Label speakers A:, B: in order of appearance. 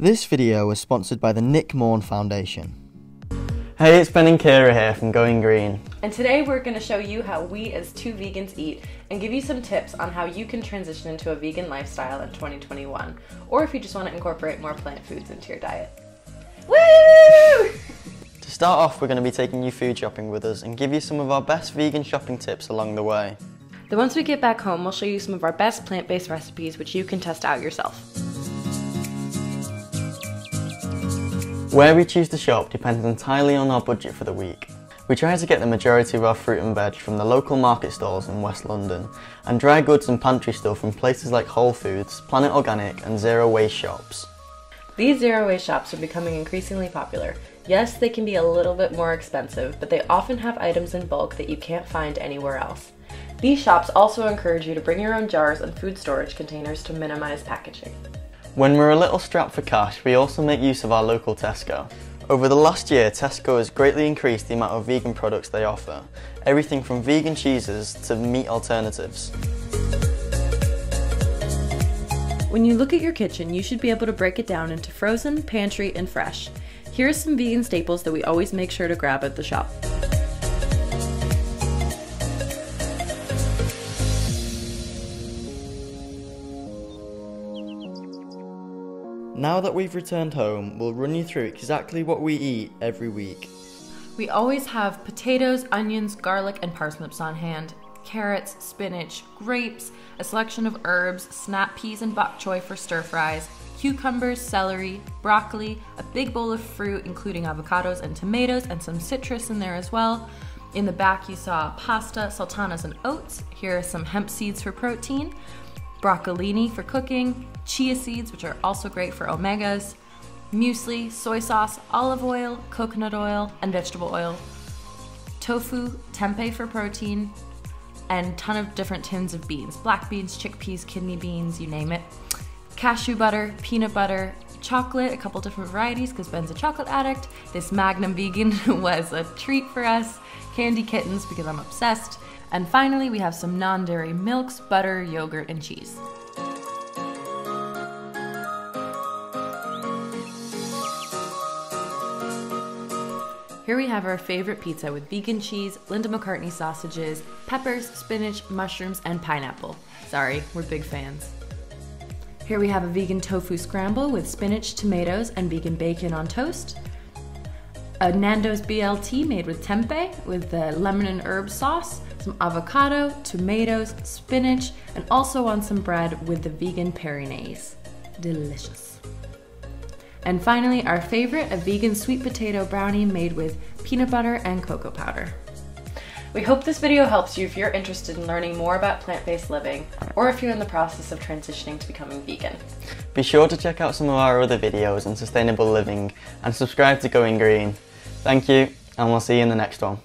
A: This video was sponsored by the Nick Maughan Foundation.
B: Hey, it's Ben and Kira here from Going Green.
C: And today we're going to show you how we as two vegans eat and give you some tips on how you can transition into a vegan lifestyle in 2021, or if you just want to incorporate more plant foods into your diet. Woo!
B: To start off, we're going to be taking you food shopping with us and give you some of our best vegan shopping tips along the way.
C: Then once we get back home, we'll show you some of our best plant-based recipes which you can test out yourself.
B: Where we choose to shop depends entirely on our budget for the week. We try to get the majority of our fruit and veg from the local market stalls in West London and dry goods and pantry stuff from places like Whole Foods, Planet Organic and Zero Waste shops.
C: These zero waste shops are becoming increasingly popular. Yes, they can be a little bit more expensive, but they often have items in bulk that you can't find anywhere else. These shops also encourage you to bring your own jars and food storage containers to minimize packaging.
B: When we're a little strapped for cash, we also make use of our local Tesco. Over the last year, Tesco has greatly increased the amount of vegan products they offer, everything from vegan cheeses to meat alternatives.
C: When you look at your kitchen, you should be able to break it down into frozen, pantry, and fresh. Here are some vegan staples that we always make sure to grab at the shop.
A: Now that we've returned home, we'll run you through exactly what we eat every week.
C: We always have potatoes, onions, garlic, and parsnips on hand, carrots, spinach, grapes, a selection of herbs, snap peas and bok choy for stir fries, cucumbers, celery, broccoli, a big bowl of fruit, including avocados and tomatoes, and some citrus in there as well. In the back, you saw pasta, sultanas, and oats. Here are some hemp seeds for protein, broccolini for cooking, chia seeds, which are also great for omegas, muesli, soy sauce, olive oil, coconut oil, and vegetable oil, tofu, tempeh for protein, and ton of different tins of beans black beans, chickpeas, kidney beans, you name it. Cashew butter, peanut butter, chocolate, a couple different varieties because Ben's a chocolate addict. This Magnum vegan was a treat for us. Candy kittens because I'm obsessed. And finally, we have some non dairy milks, butter, yogurt, and cheese. Here we have our favorite pizza with vegan cheese, Linda McCartney sausages, peppers, spinach, mushrooms, and pineapple. Sorry, we're big fans. Here we have a vegan tofu scramble with spinach, tomatoes, and vegan bacon on toast. A Nando's BLT made with tempeh with the lemon and herb sauce, some avocado, tomatoes, spinach, and also on some bread with the vegan Perinaise. Delicious. And finally, our favorite, a vegan sweet potato brownie made with peanut butter and cocoa powder. We hope this video helps you if you're interested in learning more about plant-based living or if you're in the process of transitioning to becoming vegan.
B: Be sure to check out some of our other videos on sustainable living and subscribe to Going Green. Thank you, and we'll see you in the next one.